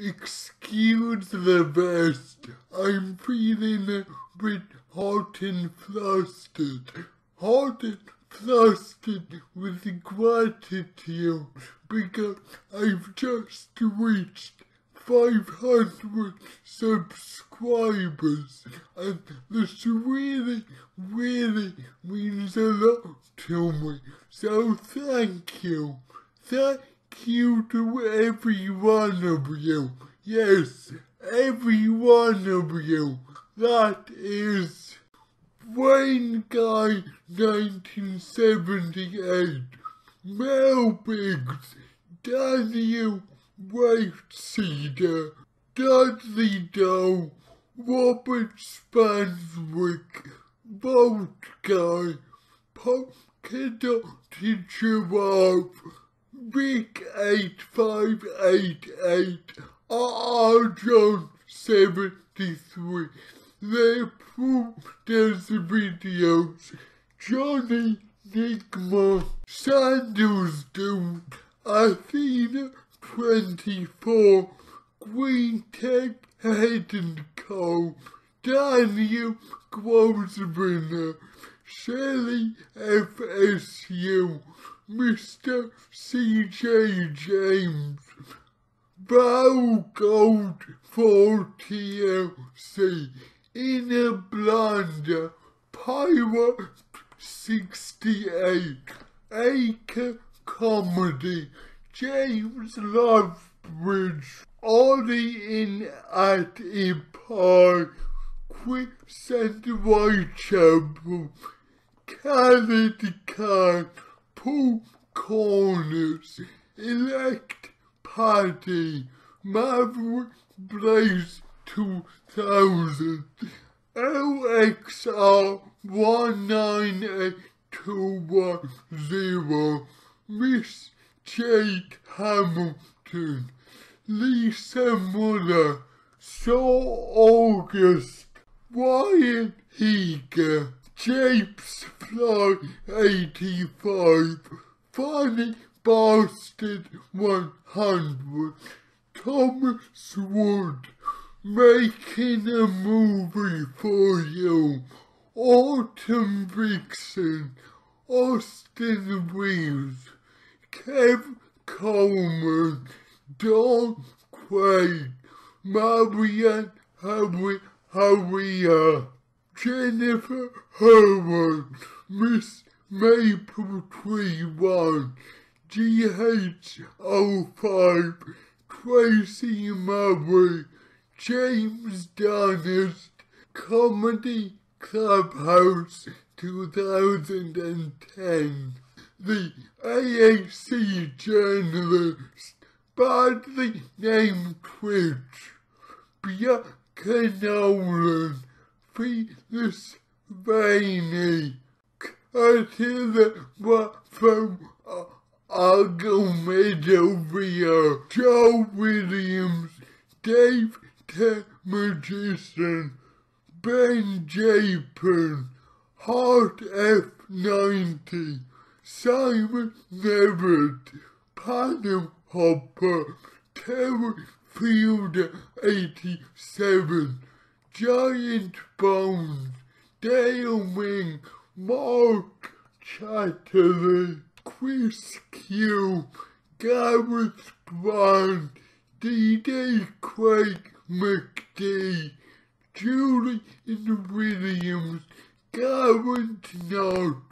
excuse the best. I'm feeling a bit hot and flustered. Hot and flustered with gratitude because I've just reached 500 subscribers and this really, really means a lot to me. So thank you. Thank you to every one of you. Yes, every one of you. That is Wayne Guy 1978, Mel Biggs, Daniel Cedar, Dudley Doe, Robert Spanswick, Bolt Guy, Polka Dotted Giraffe, Vic 8588, R. John 73, their does videos, Johnny Nigma, Sandals Dude, Athena 24, Green Tech Head and Co, Daniel Grosvenor, Shelley FSU, Mr. C.J. James, Baugode for TLC, in a blunder, Pirate 68, Acre Comedy, James Lovebridge, Ollie in at Empire, Quicksand Whitechapel, Khaled Khan, Polkonis, elect party, Maverick Blaze 2000, LXR 198210, Miss Jade Hamilton, Lisa Muller, Saul August, Ryan Heger, Japes Fly 85, Funny Bastard 100, Thomas Wood, making a movie for you, Autumn Vixen, Austin Reeves, Kev Coleman, Don Quaid, Marianne Harry, Harrier, Jennifer Herman, Miss Maple Tree One, GH05, Tracy Murray, James Donist, Comedy Clubhouse 2010, the AAC journalist, badly named Twitch, Bianca Nolan, Felix Vaney, Attila from uh, Argomedovia, Joe Williams, Dave the Magician, Ben Japon, Heart F90, Simon Neverett, Panam Hopper, Terry Field 87, Giant Bones, Dale Wing, Mark Chatterley, Chris Q, Gareth Brown, D.D. Craig McD, Julie Williams, Garrett Knott,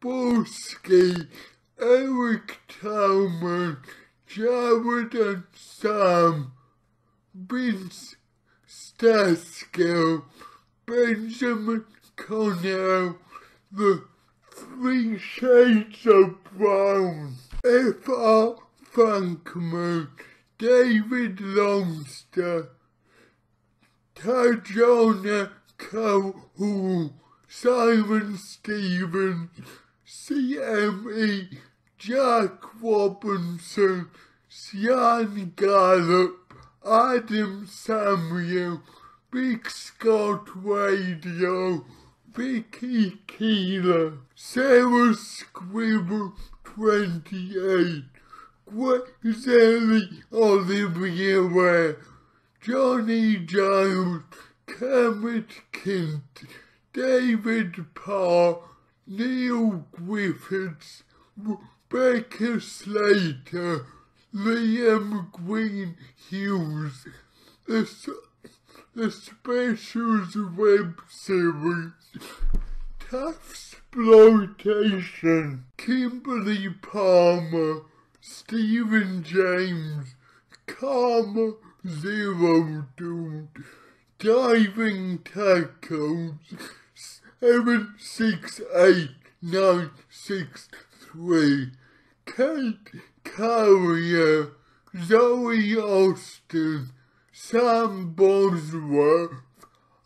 Boski, Eric Talman, Jared and Sam, Vince Staskill, Benjamin Connell, the Three Shades of Brown, F.R. Frankman, David Longster, Tajona Calhoun, Simon Stevens, CME, Jack Robinson, Sian Gallup, Adam Samuel, Big Scott Radio, Vicky Keeler, Sarah Scribble 28, Grazielli, Olivia Ware, Johnny Giles, Kermit Kint, David Parr, Neil Griffiths, Rebecca Slater, Liam Green Hughes, the, the Specials web series, Taffsploitation, Kimberly Palmer, Stephen James, Karma Zero Dude, Diving Tacos, seven six eight nine six three, Kate Carrier, Zoe Austin, Sam Bosworth,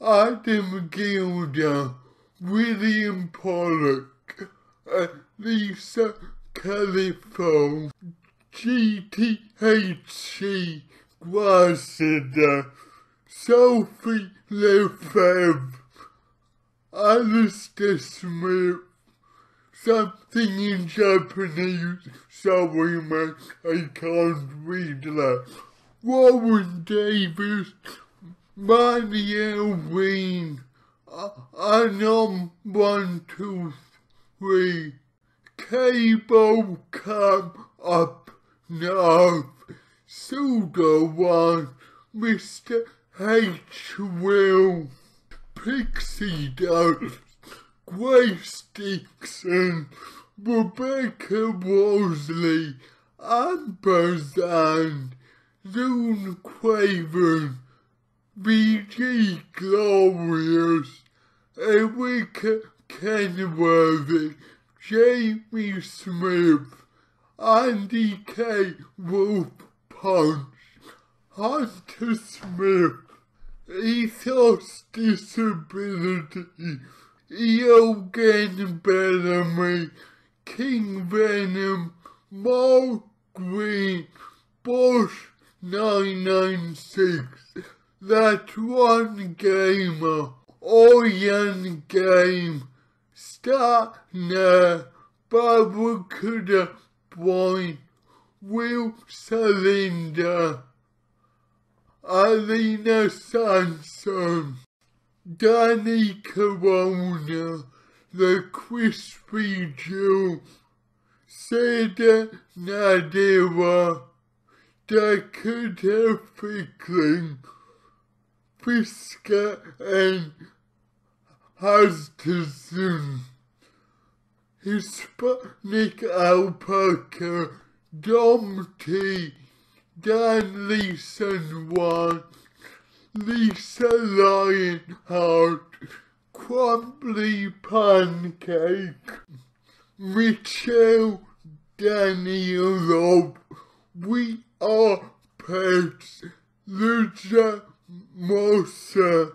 Adam Gilder, William Pollock, uh, Lisa Califo, GTHC Grasida, Sophie Lefebvre, Alistair Smith, something in Japanese, sorry man, I can't read that. Warren Davis, Manuel Ween, Anom one two three, Cable come up north, Pseudo one, Mr. H. Will, Pixie Dust, Grace Dixon, Rebecca Worsley, Ampersand, June Craven, VG Glorious, Erica Kenworthy, Jamie Smith, Andy K. Wolf Punch, Hunter Smith, Ethos Disability, Eogan Bellamy, King Venom, Mark Green, Bosch 996, That One Gamer, Orion Game, Starner, Barracuda Point, Will Cylinder, Alina Sanson, Danny Corona, The Crispy Jew, Seda Nadira, Dakota Fickling, Fisker and Huston, Hispanic Alpaca, Dom T, Dan Leeson 1, Lisa Lionheart, Crumbly Pancake, Michelle Daniel We Are Pets, Lucia Mosa,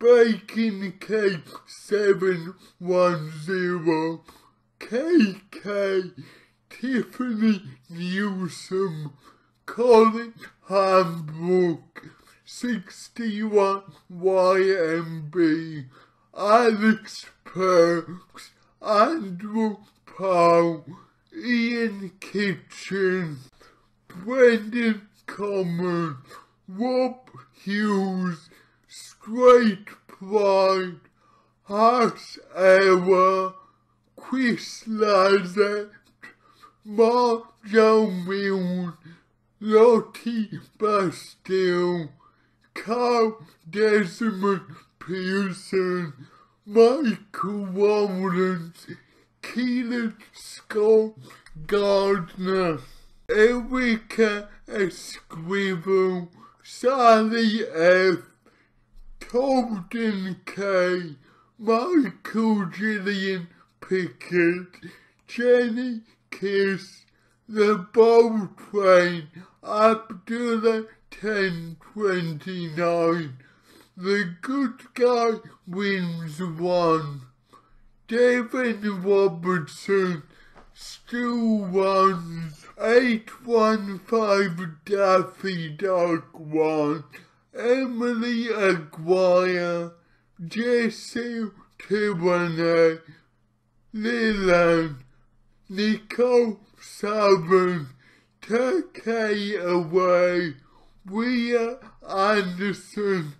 Bacon Cake 710, KK, Tiffany Newsom, Colin Hambrook, 61 YMB, Alex Perks, Andrew Powell, Ian Kitchen, Brendan Common, Rob Hughes, Straight Pride, Hash Error, Chris Lazette, Mark Joe Mills, Lottie Bastille, Carl Desmond Pearson, Michael Lawrence, Keelan Scott Gardner, Erica Esquivel, Sally F, Colton K, Michael Gillian Pickett, Jenny Kiss, The Bow Train, Abdullah 1029, The Good Guy Wins One, David Robertson, Stu Ones, 815 Daffy Duck 1, Emily Aguirre, Jesse Tierney, Leland, Nicole Southern, Take away, Weir uh, Anderson,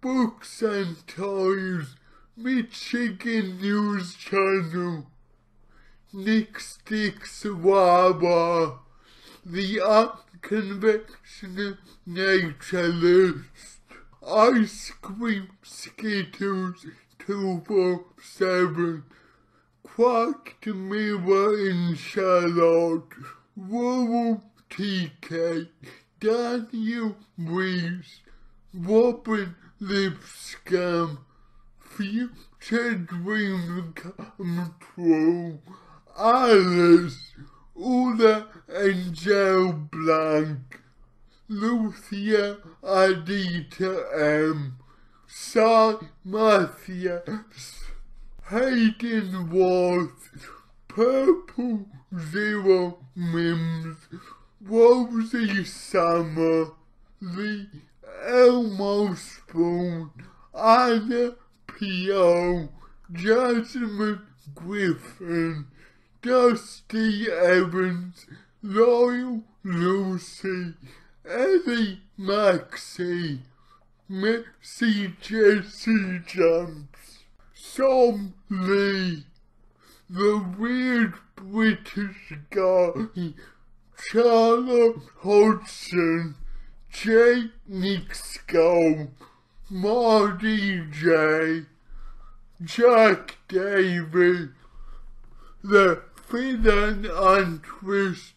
Books and Toys, Michigan News Channel, Nick Sticks Wawa, The Unconventional Naturalist, Ice Cream Skittles 247, Quacked Mirror in Charlotte, Rural TK, Daniel Reese, Robin Lipscomb, Future Dream Come True, Alice, Ula Angel Blank, Lucia Adita M, Sai Matthias, Hayden Worth, Purple Zero Mims, Rosie Summer, The Elmo Spoon, Anna P.O., Jasmine Griffin, Dusty Evans, Loyal Lucy, Ellie Maxie, Missy Jessie Jumps, Sam Lee, the weird British guy, Charlotte Hodgson, Jay Nick Skull, Marty J, Jack David, the villain and twist,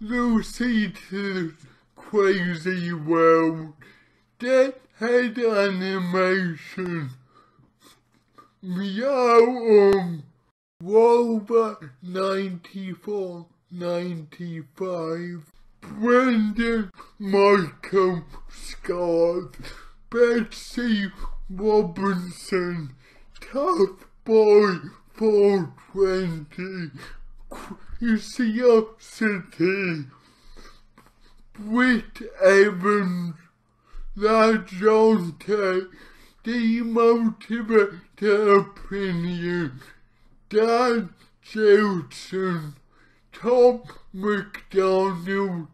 Lucy to Crazy World, Deadhead Animation, Meow Um, Rover 9495, Brendan Michael Scott, Betsy Robinson, Tough Boy 420, Curiosity, Britt Evans, Lajonte, Demotivator Opinion, Dan Jilson, Tom McDonald,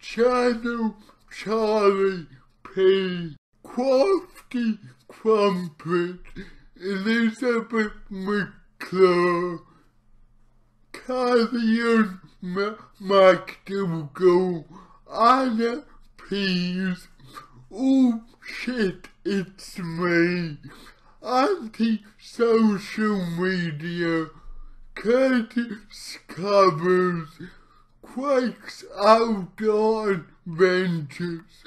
Channel Charlie P, Crafty Crumpet, Elizabeth McClure, Carrion McDougall, Anna Pease, Oh shit, it's me. Anti-social media, Curtis Covers, Quakes Outdoor Adventures,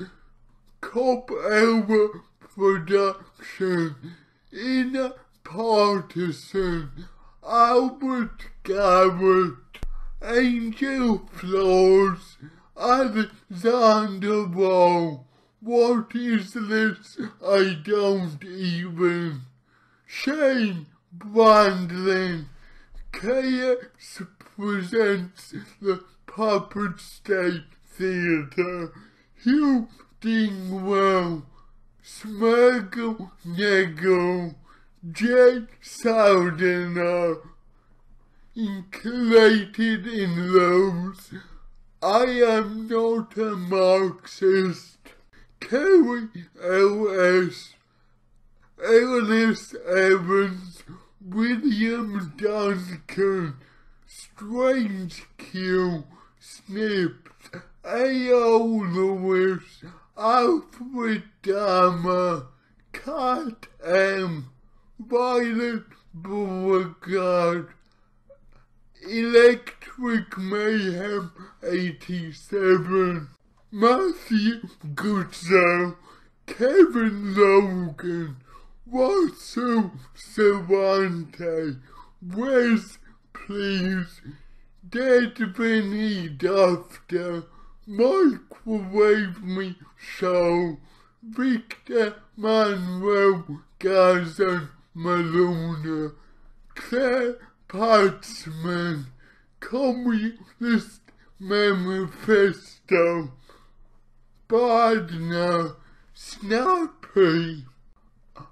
Cop Elba Production, Inner Partisan, Albert Garrett, Angel Flaws, Alexander Wall. What is this? I don't even. Shane Brandlin. KX presents the Puppet State Theatre. Hugh Dingwell. Smirgle Negro. Jay Soudener. Included in those. I am not a Marxist. Kerry L.S. Ellis Evans, William Duncan, Strange Q, Snips, A.O. Lewis, Alfred Dahmer, Cat M, Violet Beauregard, Electric Mayhem 87. Matthew Goodsell, Kevin Logan, Russell Cervante, Wes Please, Dead Vinny Dufter, Microwave Me Show, Victor Manuel Gazan Maluna, Claire Patsman, Communist Manifesto, Bardner, Snappy,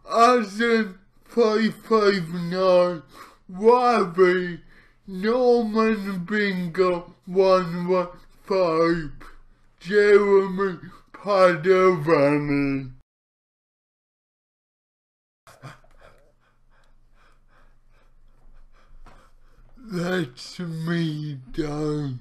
Azen 559, Ravi, Norman Bingo 115, five, Jeremy Padovani. That's me done.